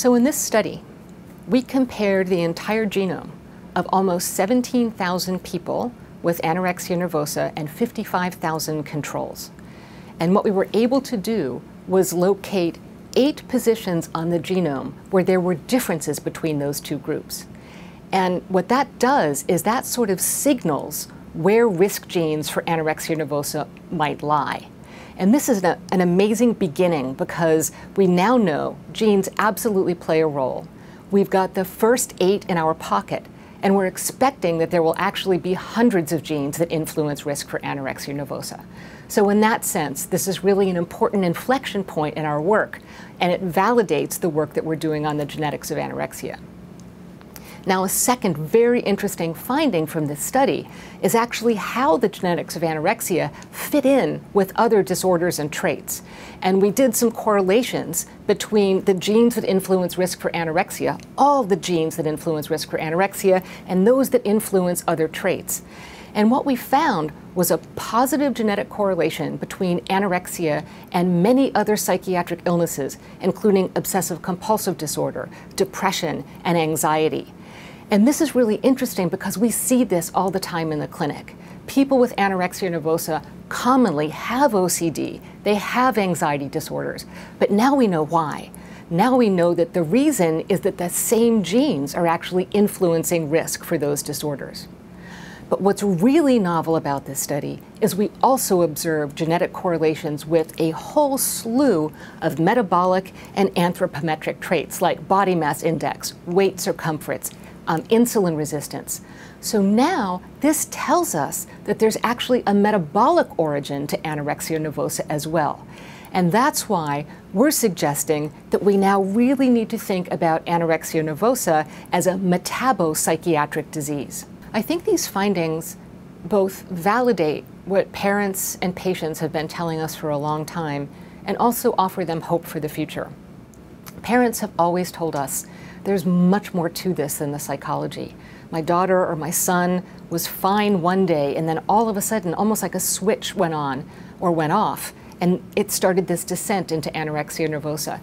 So in this study, we compared the entire genome of almost 17,000 people with anorexia nervosa and 55,000 controls. And what we were able to do was locate eight positions on the genome where there were differences between those two groups. And what that does is that sort of signals where risk genes for anorexia nervosa might lie. And this is an, an amazing beginning because we now know genes absolutely play a role. We've got the first eight in our pocket, and we're expecting that there will actually be hundreds of genes that influence risk for anorexia nervosa. So in that sense, this is really an important inflection point in our work, and it validates the work that we're doing on the genetics of anorexia. Now, a second very interesting finding from this study is actually how the genetics of anorexia fit in with other disorders and traits. And we did some correlations between the genes that influence risk for anorexia, all the genes that influence risk for anorexia, and those that influence other traits. And what we found was a positive genetic correlation between anorexia and many other psychiatric illnesses, including obsessive compulsive disorder, depression, and anxiety. And this is really interesting because we see this all the time in the clinic. People with anorexia nervosa commonly have OCD, they have anxiety disorders, but now we know why. Now we know that the reason is that the same genes are actually influencing risk for those disorders. But what's really novel about this study is we also observed genetic correlations with a whole slew of metabolic and anthropometric traits like body mass index, weight circumference, um, insulin resistance. So now this tells us that there's actually a metabolic origin to anorexia nervosa as well. And that's why we're suggesting that we now really need to think about anorexia nervosa as a metabopsychiatric disease. I think these findings both validate what parents and patients have been telling us for a long time and also offer them hope for the future. Parents have always told us there's much more to this than the psychology. My daughter or my son was fine one day, and then all of a sudden, almost like a switch went on or went off, and it started this descent into anorexia nervosa.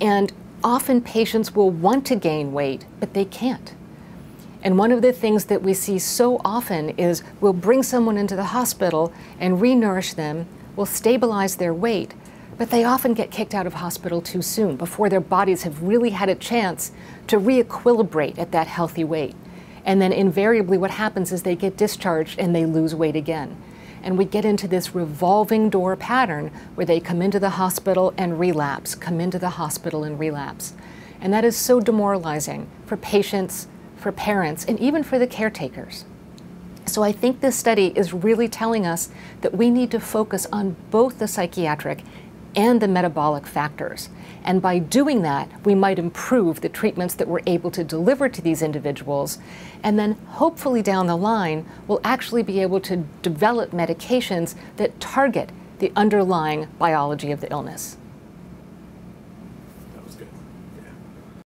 And often patients will want to gain weight, but they can't. And one of the things that we see so often is we'll bring someone into the hospital and re-nourish them, we'll stabilize their weight, but they often get kicked out of hospital too soon before their bodies have really had a chance to re-equilibrate at that healthy weight. And then invariably what happens is they get discharged and they lose weight again. And we get into this revolving door pattern where they come into the hospital and relapse, come into the hospital and relapse. And that is so demoralizing for patients, for parents, and even for the caretakers. So I think this study is really telling us that we need to focus on both the psychiatric and the metabolic factors. And by doing that, we might improve the treatments that we're able to deliver to these individuals. And then hopefully down the line, we'll actually be able to develop medications that target the underlying biology of the illness.